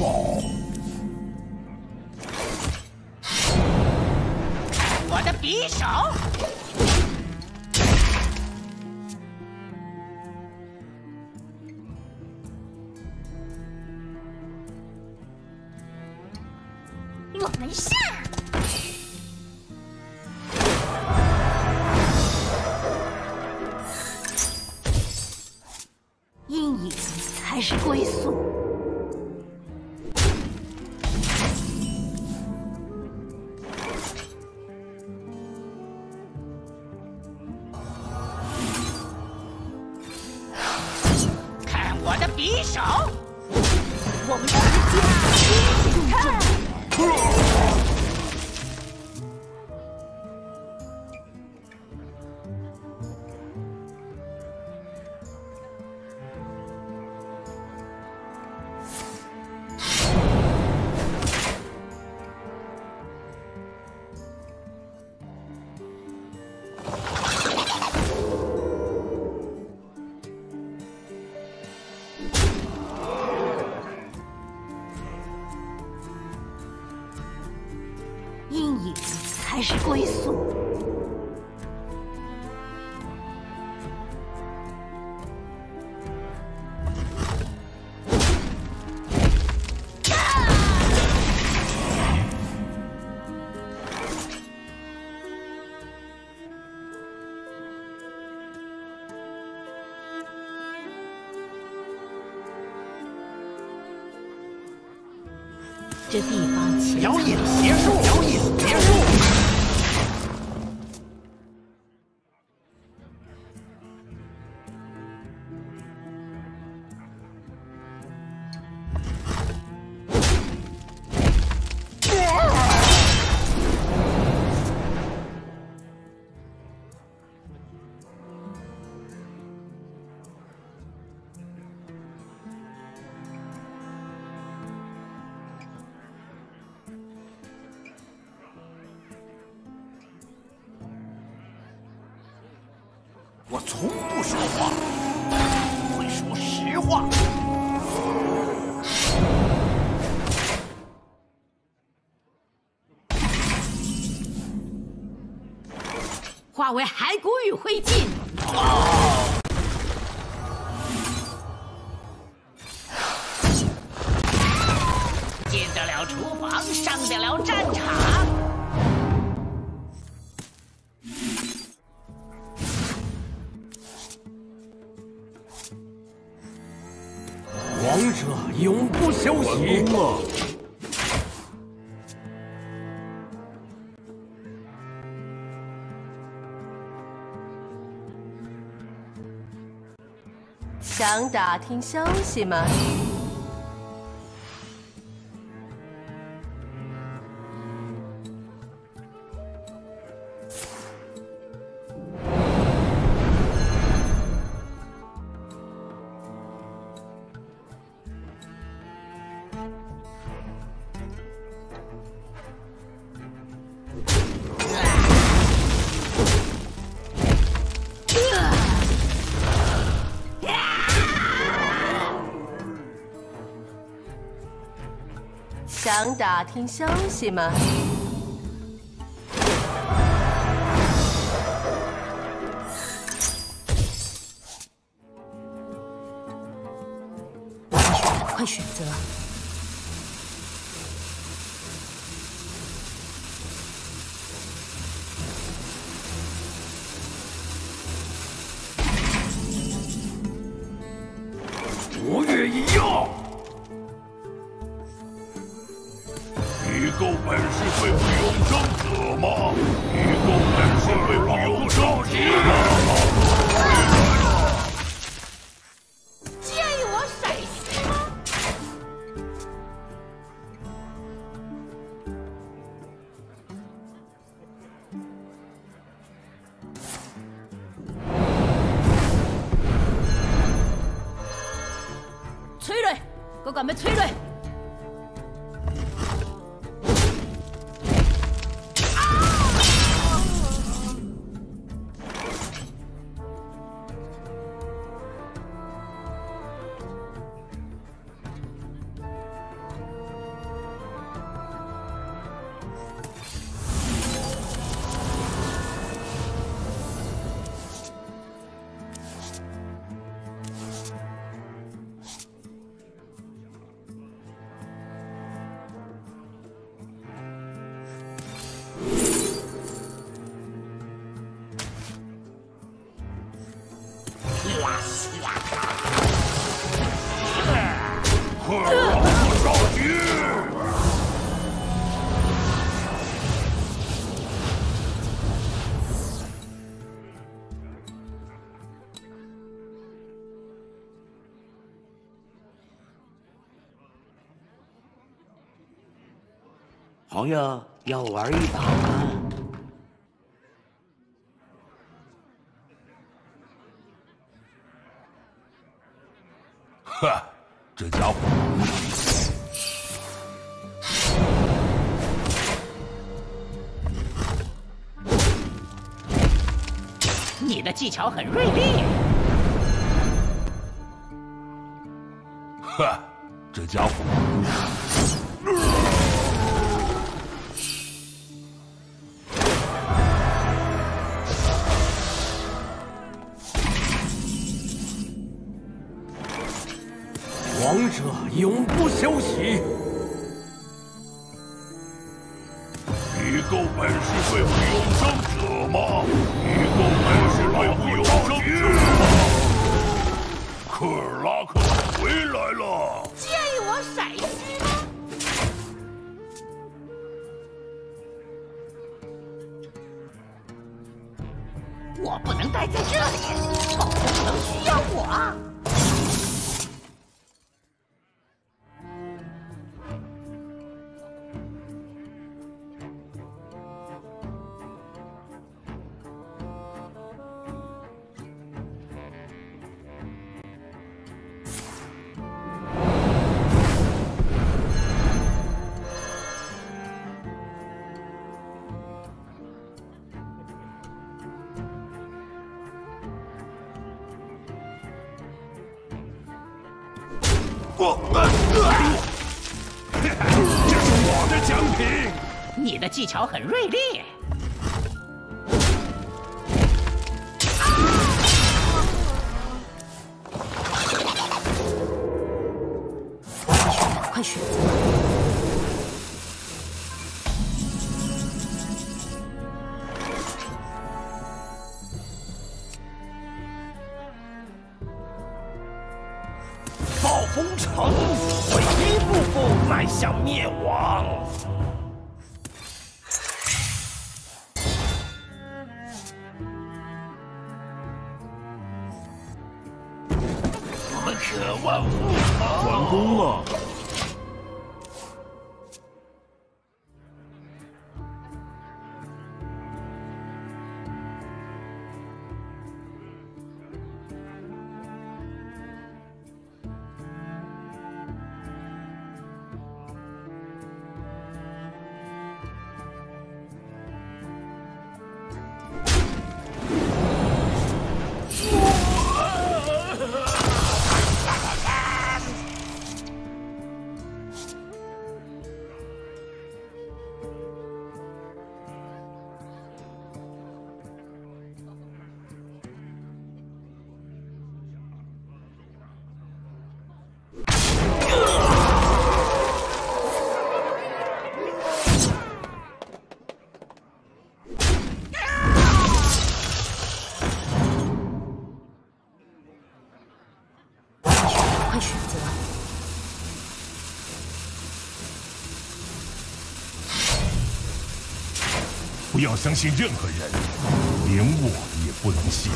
揭秘情 这地方表演结束，表演结我从不说谎，会说实话。化为骸骨与灰烬。打听消息吗？想打听消息吗？本事对付永生者吗？你够本事对付永生者吗？友，要玩一把吗？哈，这家伙，你的技巧很锐利。哈，这家伙。技巧很锐利。渴望复仇。完工了。不要相信任何人，连我也不能信。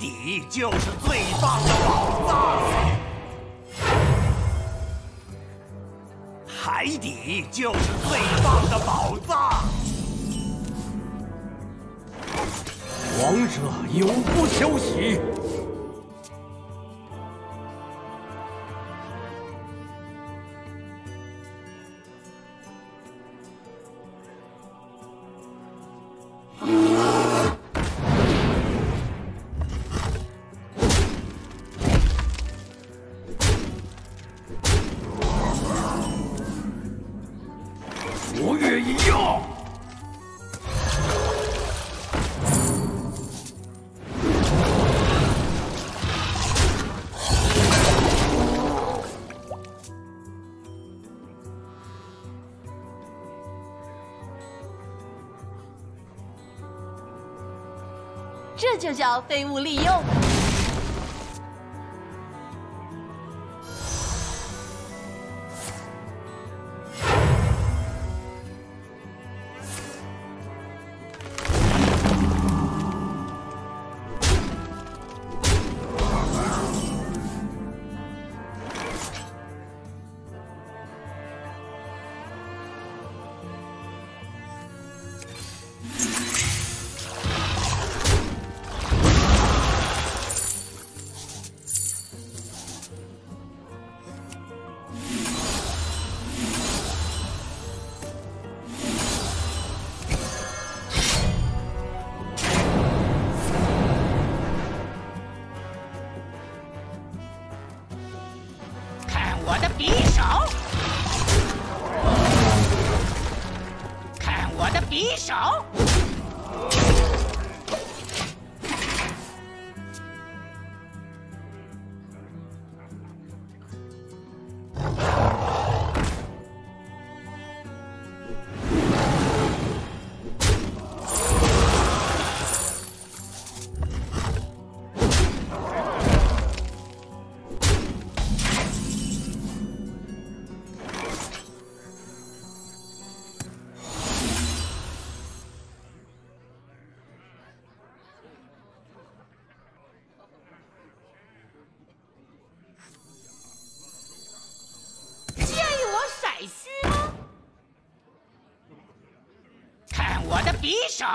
底就是最棒的宝藏，海底就是最棒的宝藏。王者永不休息。就叫废物利用。匕首！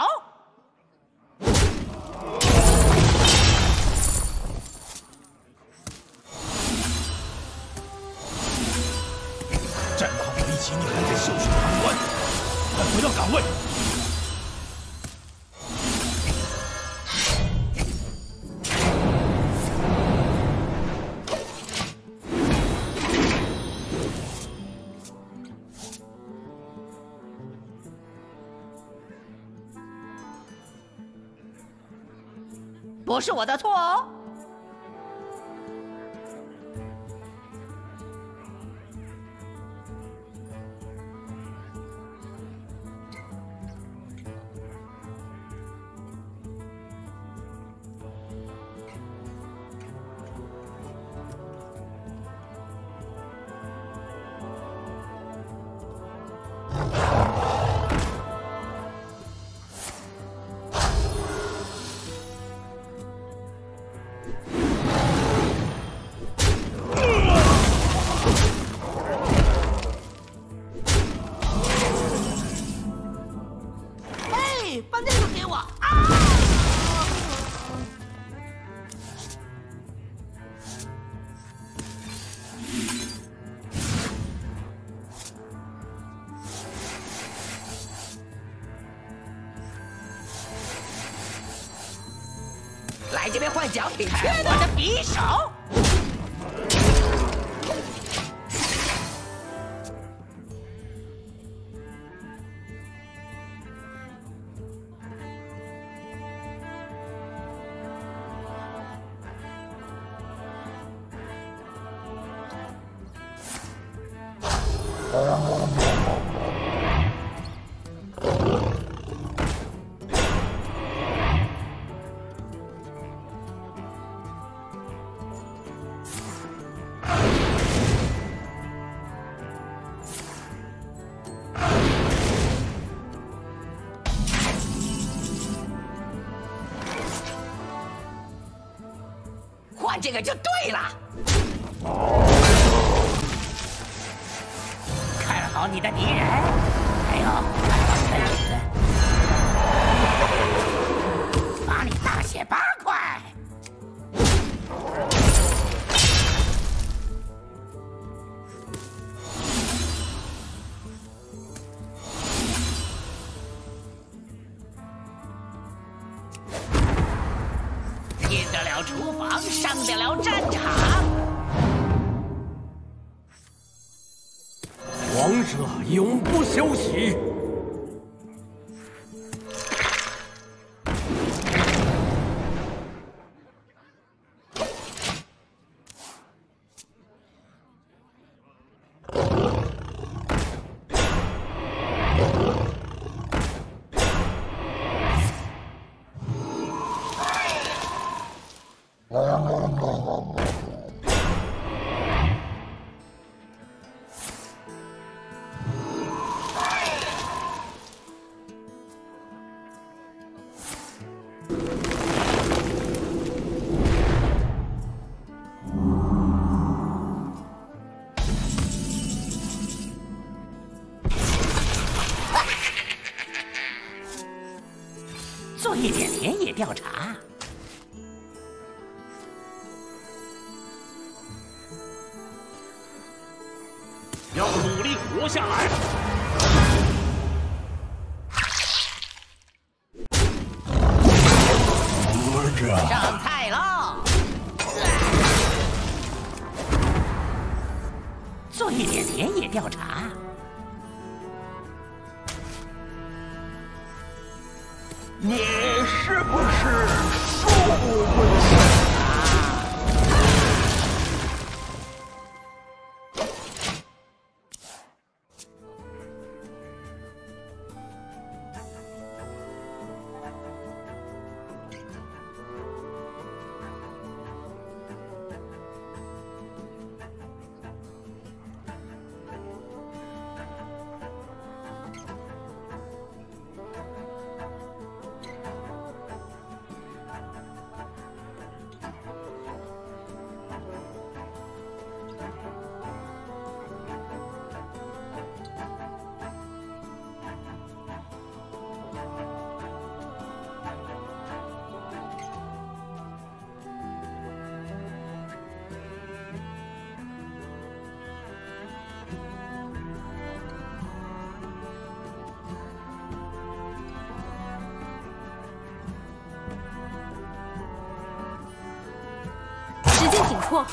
是我的错哦。来这边换奖品我的匕首！错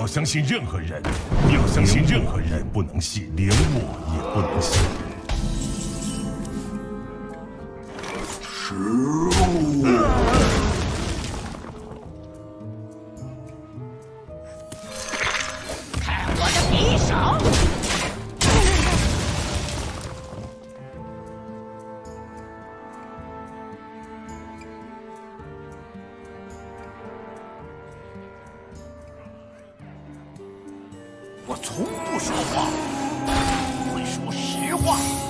要相信任何人，要相信任何人，不能信，连我也不能信。从不说谎，会说实话。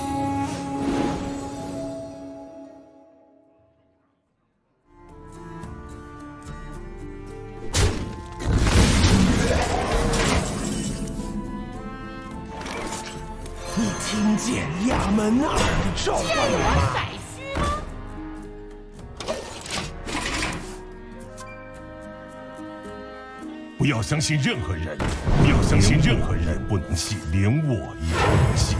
要相信任何人，不要相信任何人，不能信，连我也不能信。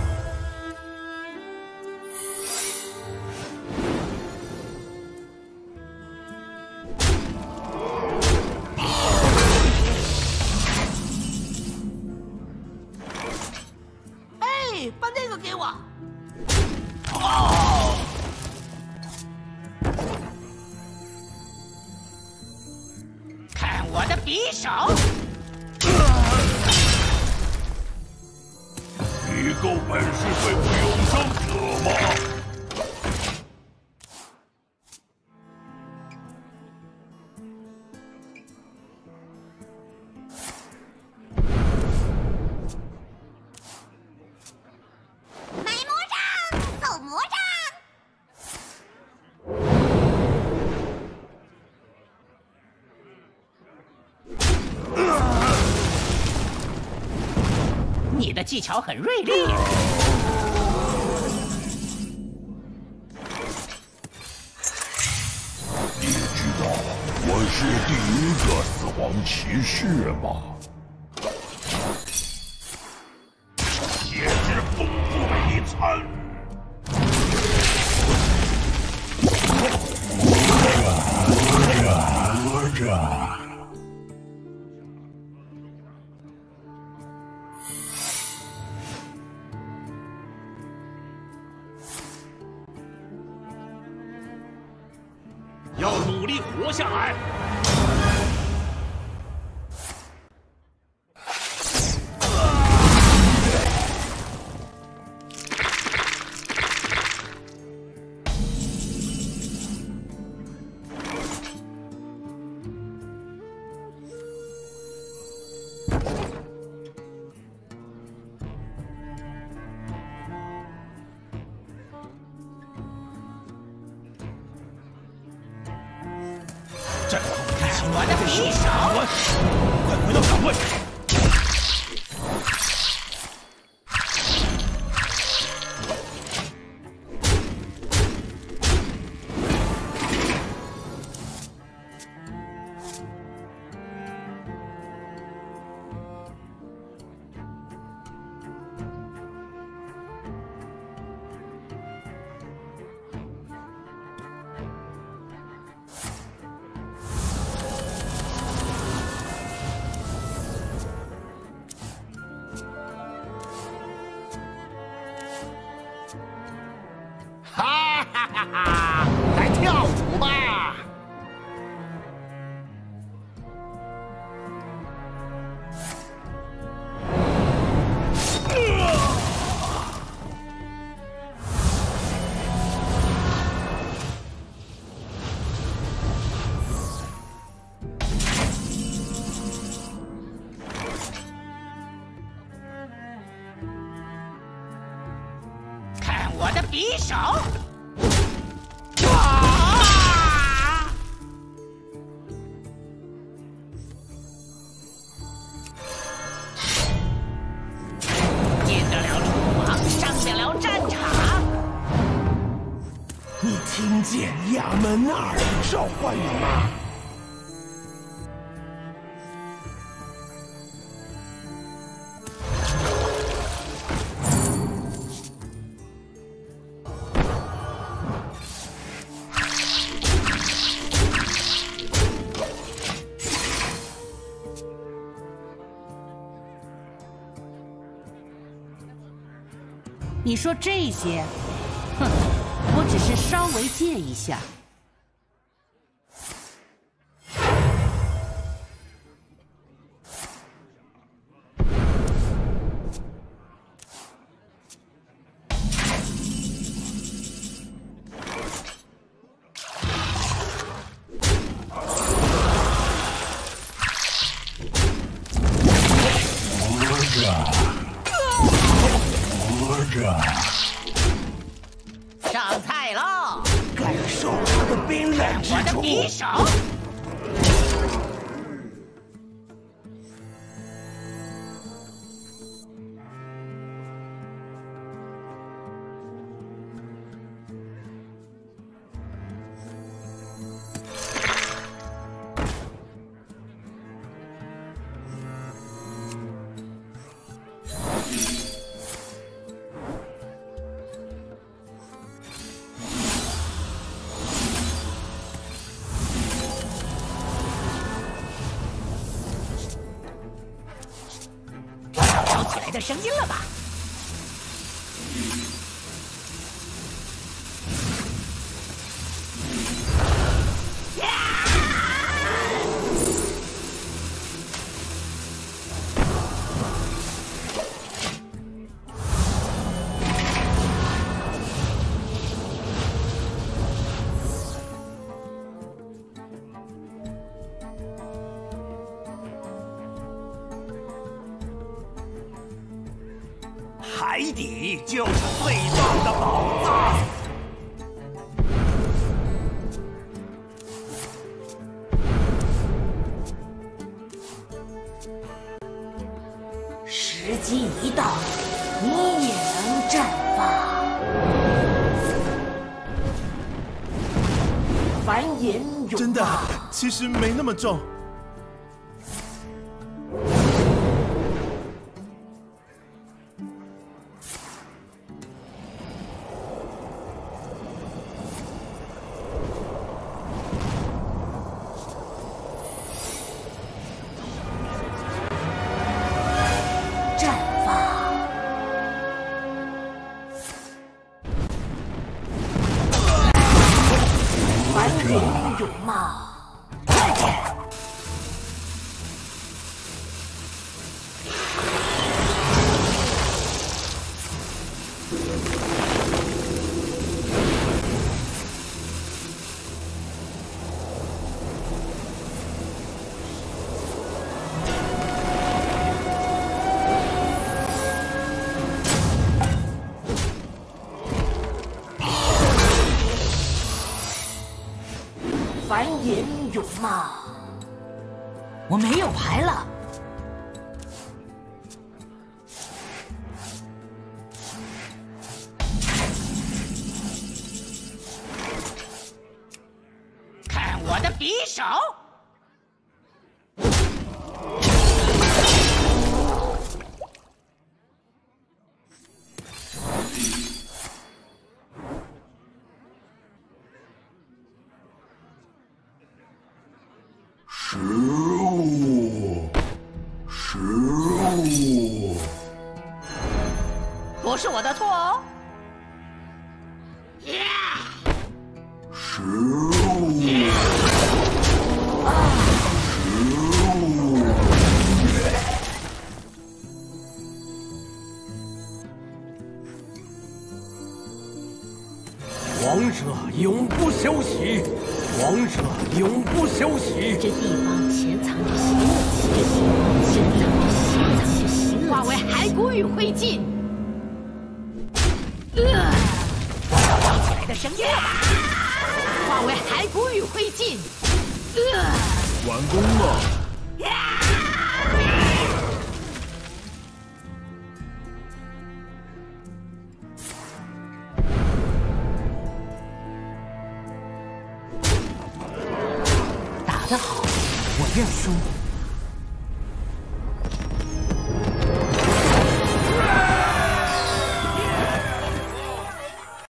哎，把那个给我。看我的匕首！你够本事对付永生者吗？技巧很锐利。你知道我是第一个死亡骑士吗？铁之丰富璀璨。哪吒。下来。我的匕首！快回到岗位！匕首。说这些，哼，我只是稍微借一下。的声音了吧？时机一到，你也能绽放。凡银永真的，其实没那么重。有吗我没有牌了。